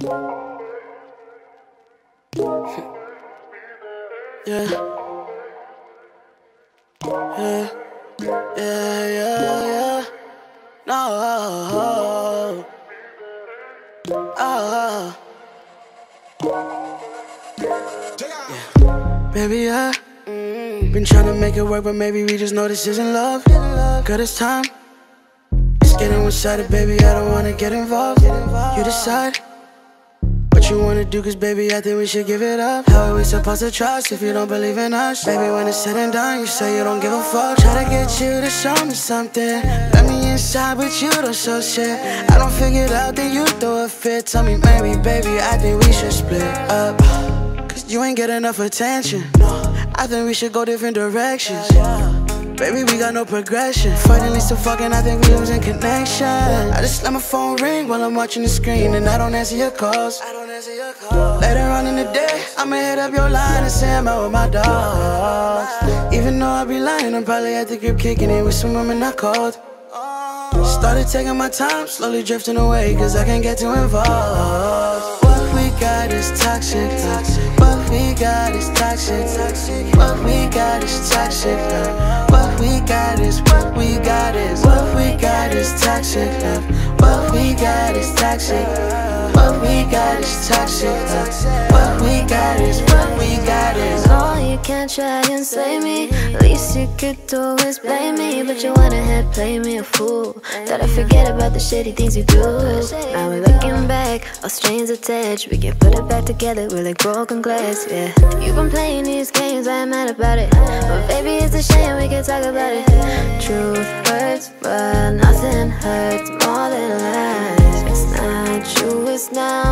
Yeah. Yeah. Yeah, yeah. No. Oh. Yeah. Baby, I mm, been trying to make it work, but maybe we just know this isn't love. Cause it's time. It's getting one-sided, baby. I don't wanna get involved. You decide you wanna do, cause baby, I think we should give it up. How are we supposed to trust if you don't believe in us? Baby, when it's said and done, you say you don't give a fuck. Try to get you to show me something. Let me inside, but you don't show shit. I don't figure it out, then you throw a fit. Tell me, maybe, baby, I think we should split up. Cause you ain't get enough attention. I think we should go different directions. Baby, we got no progression. Fighting leads to fucking, I think we losing connection. I just let my phone ring while I'm watching the screen, and I don't answer your calls. Later on in the day, I'ma hit up your line and say I'm out with my dogs. Even though I be lying, I'm probably at the crib kicking it with some women I called. Started taking my time, slowly drifting away, cause I can't get too involved. What we got is toxic. What we got is toxic. What we got is toxic. What we got is, what we got is, what we got is toxic. What we got is toxic. What got is toxic. What we got is, what we got is. No, you can't try and slay me. Least you could do is blame me. But you went ahead, play me a fool. Thought I forget about the shitty things you do. Now we're looking back, all strings attached. We can put it back together, we're like broken glass, yeah. You've been playing these games, I am mad about it. But baby, it's a shame we can talk about it. Truth hurts, but nothing hurts more than lies. It's not you, it's not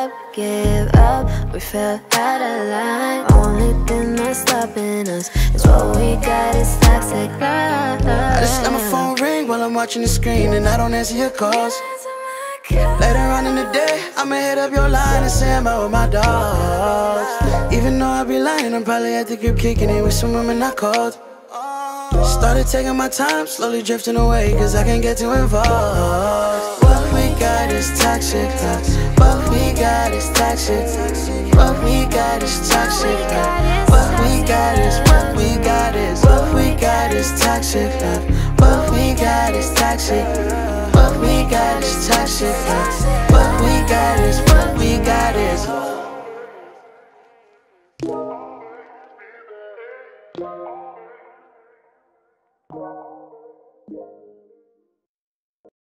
up, give up. We fell out of line. Only thing that's stopping us is what we got is toxic love. I just let my phone ring while I'm watching the screen, and I don't answer your calls. Later on in the day, I'ma hit up your line and say I'm out with my dogs. Even though I be lying, I'm probably at the crib kicking it with some women I called. Started taking my time, slowly drifting away, cause I can't get too involved got is toxic. What we got is toxic. What we got is toxic. What we got is what we got is what we got is toxic. What we got is toxic. What we got is toxic. What we got is what we got is. What we got is